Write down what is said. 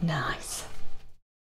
Nice.